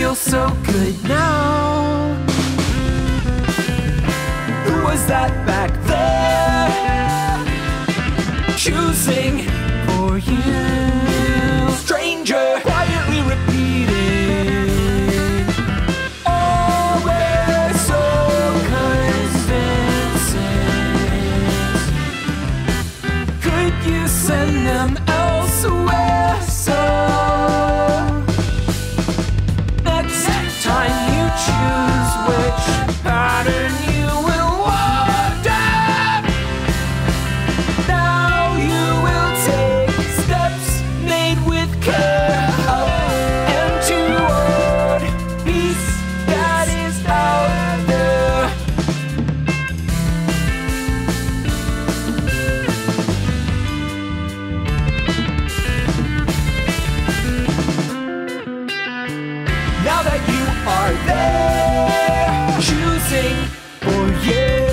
feel so good now Who was that back there? Choosing for you Stranger Quietly repeating Always so convincing Could you send them elsewhere? Choose you are there, choosing for you.